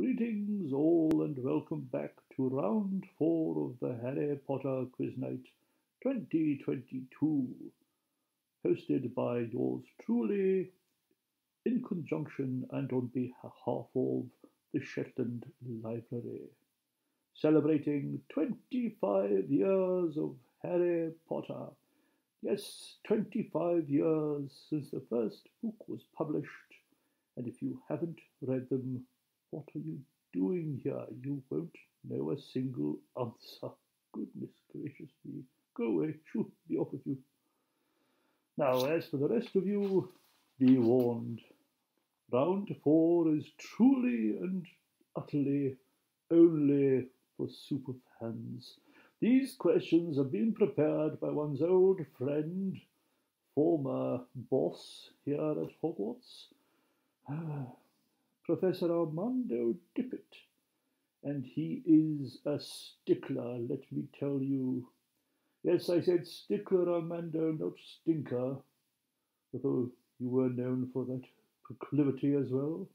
Greetings all and welcome back to round four of the Harry Potter Quiz Night 2022, hosted by yours truly in conjunction and on behalf of the Shetland Library, celebrating 25 years of Harry Potter. Yes, 25 years since the first book was published, and if you haven't read them, what are you doing here? You won't know a single answer. Goodness gracious me. Go away. Shoo, be off with you. Now, as for the rest of you, be warned. Round four is truly and utterly only for super fans. These questions have been prepared by one's old friend, former boss here at Hogwarts. Professor Armando Dippet, and he is a stickler, let me tell you. Yes, I said stickler, Armando, not stinker, although you were known for that proclivity as well.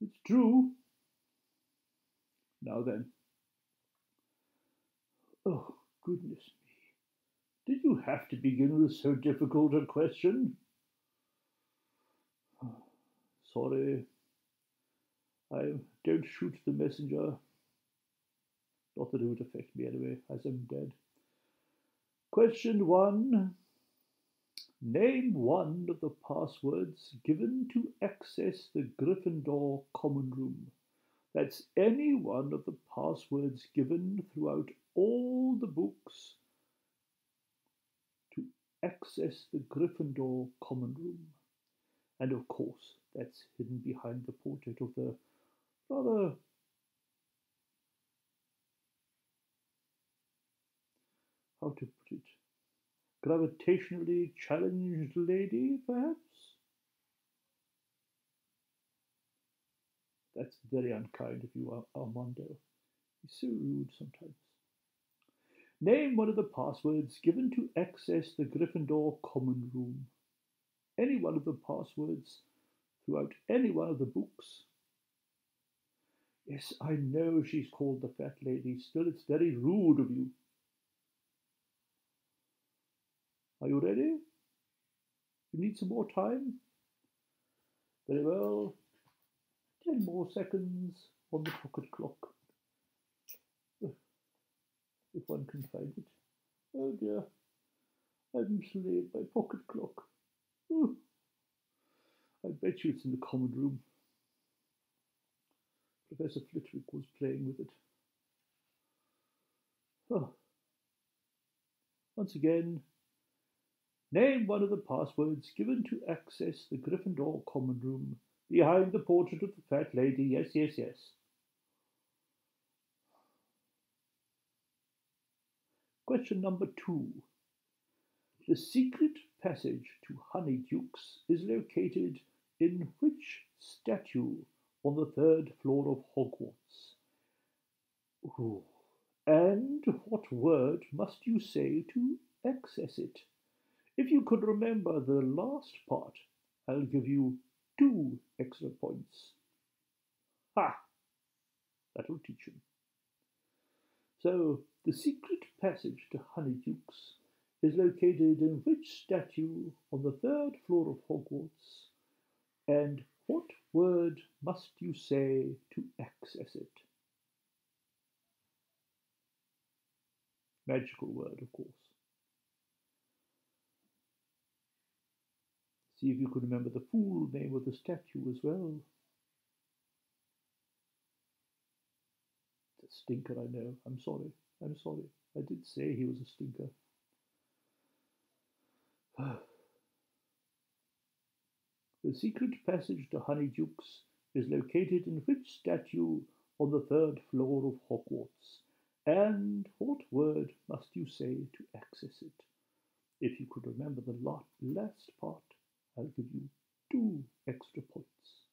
It's true. Now then. Oh, goodness me. Did you have to begin with so difficult a question? Sorry. I don't shoot the messenger. Not that it would affect me anyway, as I'm dead. Question one. Name one of the passwords given to access the Gryffindor common room. That's any one of the passwords given throughout all the books to access the Gryffindor common room. And of course, that's hidden behind the portrait of the rather how to put it gravitationally challenged lady, perhaps? That's very unkind of you, Armando. He's so rude sometimes. Name one of the passwords given to access the Gryffindor common room. Any one of the passwords throughout any one of the books. Yes, I know she's called the fat lady. Still, it's very rude of you. Are you ready? You need some more time? Very well. Ten more seconds on the pocket clock. If one can find it. Oh dear. I'm mislaid by pocket clock. Ooh. I bet you it's in the common room. Professor Flitwick was playing with it. Oh. Once again, name one of the passwords given to access the Gryffindor common room behind the portrait of the fat lady. Yes, yes, yes. Question number two. The secret passage to Honeydukes is located in which statue on the third floor of Hogwarts? Ooh. And what word must you say to access it? If you could remember the last part, I'll give you two extra points. Ha! That'll teach him. So, the secret passage to Honeydukes is located in which statue on the third floor of Hogwarts? And what word must you say to access it? Magical word, of course. See if you can remember the full name of the statue as well. It's a stinker, I know. I'm sorry. I'm sorry. I did say he was a stinker. The secret passage to Honeydukes is located in which statue on the third floor of Hogwarts? And what word must you say to access it? If you could remember the last part, I'll give you two extra points.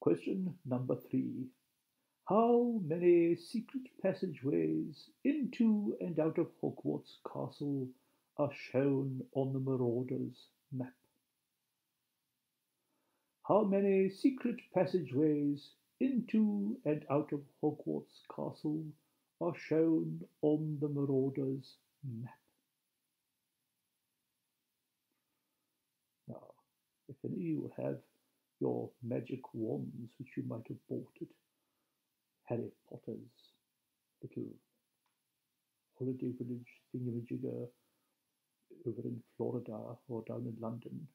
Question number three. How many secret passageways into and out of Hogwarts Castle are shown on the Marauders map. How many secret passageways into and out of Hogwarts Castle are shown on the Marauder's map? Now, if any of you have your magic wands which you might have bought at Harry Potter's little holiday village thingamajigger over in Florida or down in London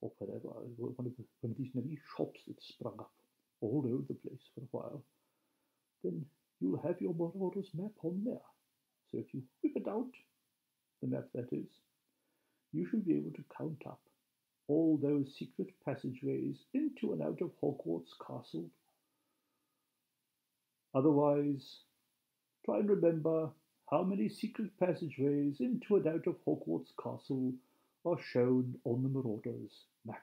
or wherever, one of, the, one of these many shops that sprung up all over the place for a while, then you'll have your Marauders map on there. So if you whip it out, the map that is, you should be able to count up all those secret passageways into and out of Hogwarts Castle. Otherwise, try and remember how many secret passageways into and out of Hogwarts Castle are shown on the Marauder's map.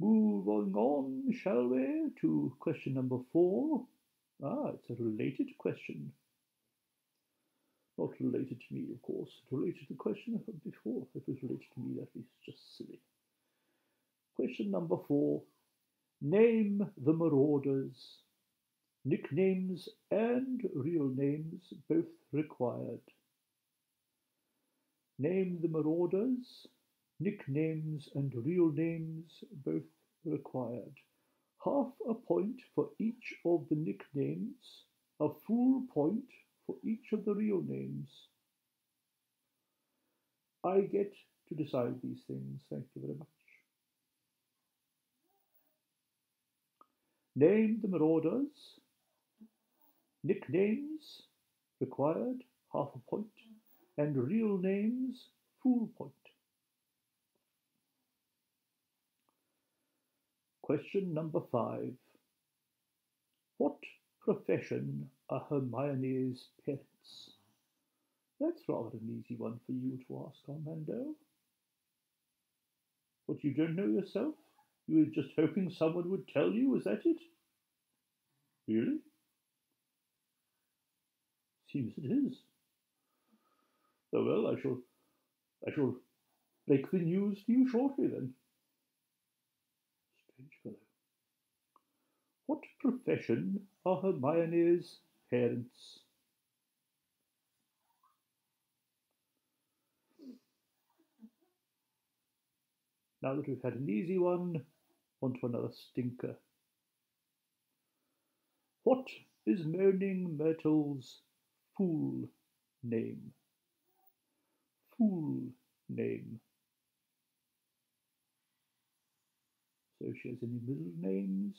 Moving on, shall we, to question number four. Ah, it's a related question. Not related to me, of course. It related to the question before. If it was related to me, that is just silly. Question number four. Name the marauders. Nicknames and real names both required. Name the marauders. Nicknames and real names both required. Half a point for each of the nicknames, a full point for each of the real names. I get to decide these things. Thank you very much. Name the marauders. Nicknames required, half a point, and real names, full point. Question number five. What profession are Hermione's parents? That's rather an easy one for you to ask, Armando. What, you don't know yourself? You were just hoping someone would tell you, was that it? Really? Seems it is. Oh well, I shall I shall break the news to you shortly then. Strange fellow. What profession are Hermione's parents? Now that we've had an easy one, on to another stinker. What is Moaning Myrtle's full name? Full name. So she has any middle names?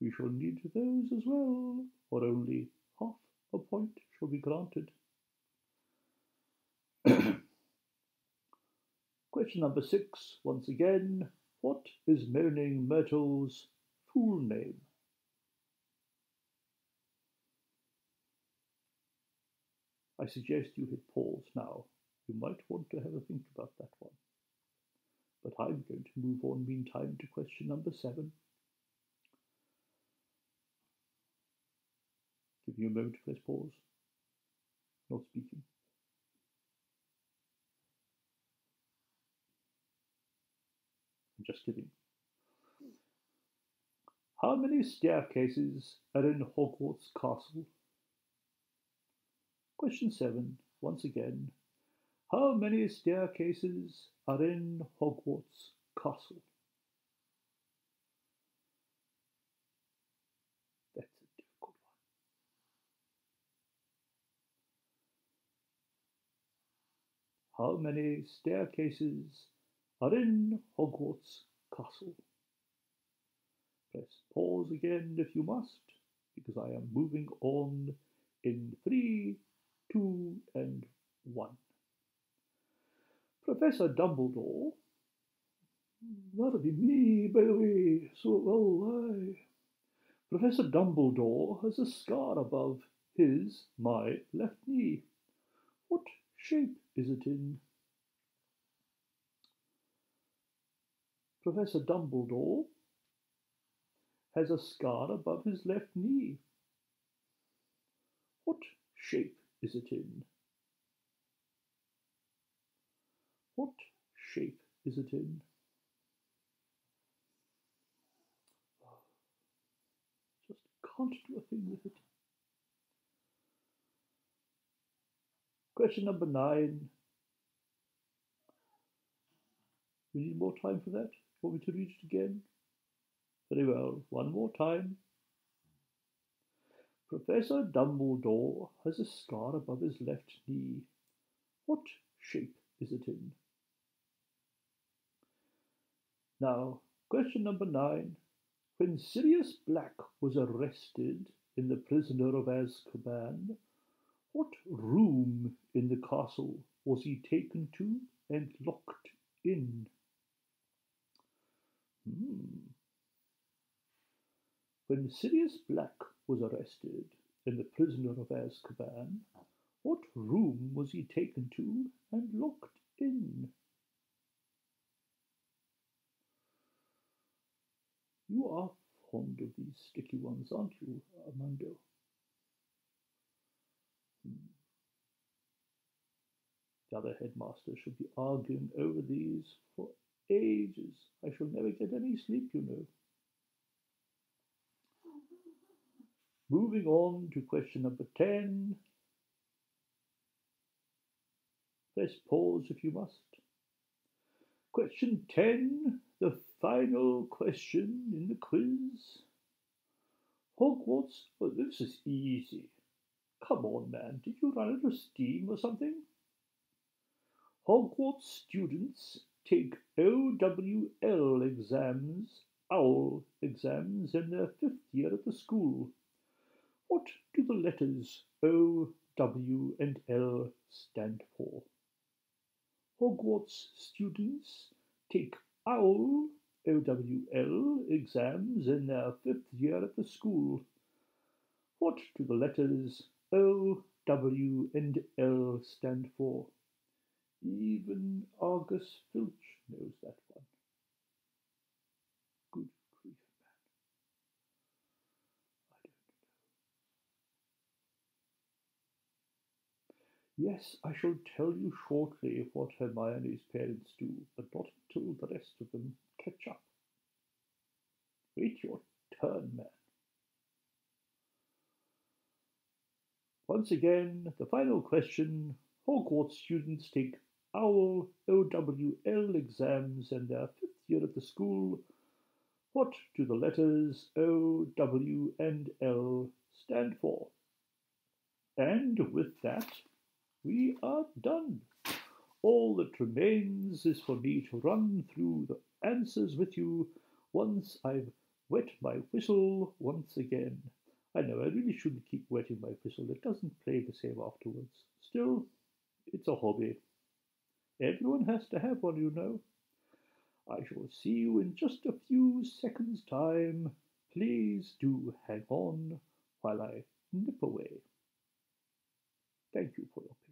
We shall need those as well, or only half a point shall be granted. Question number six, once again, what is Moaning Myrtle's full name? I suggest you hit pause now. You might want to have a think about that one. But I'm going to move on meantime to question number seven. Give you a moment to press pause. Not speaking. I'm just kidding. How many staircases are in Hogwarts Castle? Question 7, once again. How many staircases are in Hogwarts Castle? That's a difficult one. How many staircases are in Hogwarts Castle? Press pause again if you must, because I am moving on in three, two, and one. Professor Dumbledore, that'll be me, by the way, so well, I. Professor Dumbledore has a scar above his, my left knee. What shape is it in? Professor Dumbledore has a scar above his left knee. What shape is it in? What shape is it in? Just can't do a thing with it. Question number nine. We need more time for that. Want me to read it again? Very well, one more time. Professor Dumbledore has a scar above his left knee. What shape is it in? Now, question number nine. When Sirius Black was arrested in The Prisoner of Azkaban, what room in the castle was he taken to and locked in? Hmm. When Sirius Black was arrested in The Prisoner of Azkaban, what room was he taken to and locked in? You are fond of these sticky ones, aren't you, Armando? Hmm. The other headmaster should be arguing over these for ages. I shall never get any sleep, you know. Moving on to question number 10. Press pause if you must. Question 10, the final question in the quiz. Hogwarts, well, this is easy. Come on, man, did you run out of steam or something? Hogwarts students take OWL exams, OWL exams in their fifth year at the school. What do the letters O, W, and L stand for? Hogwarts students take OWL, O-W-L, exams in their fifth year at the school. What do the letters O, W, and L stand for? Even Argus Filch knows that one. Good grief, man. I don't know. Yes, I shall tell you shortly what Hermione's parents do, but not until the rest of them catch up. Wait your turn, man. Once again, the final question. Hogwarts students take OWL, OWL exams in their fifth year at the school. What do the letters O, W, and L stand for? And with that, we are done. All that remains is for me to run through the answers with you once I've wet my whistle once again. I know I really shouldn't keep wetting my whistle, it doesn't play the same afterwards. Still, it's a hobby. Everyone has to have one, you know. I shall see you in just a few seconds' time. Please do hang on while I nip away. Thank you for your patience.